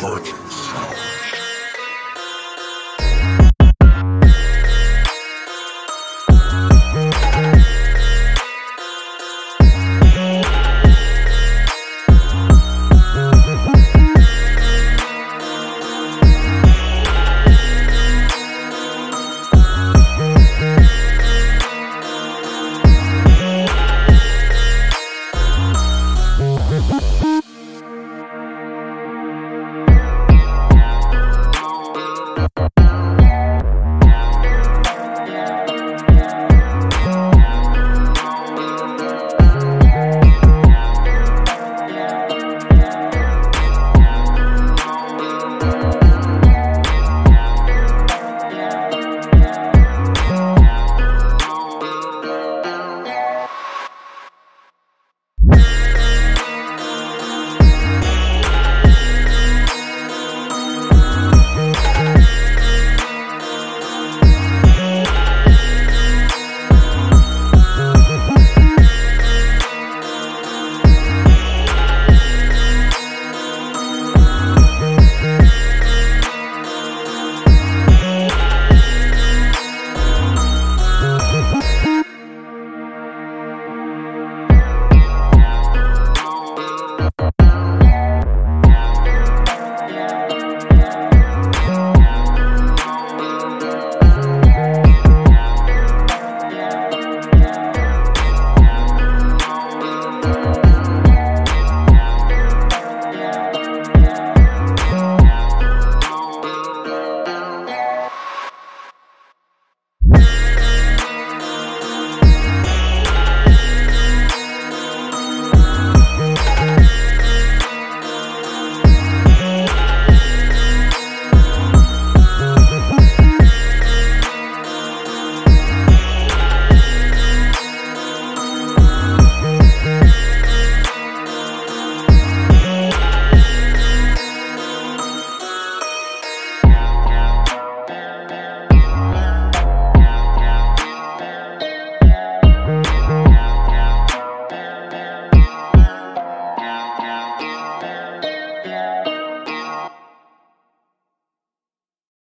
Virgin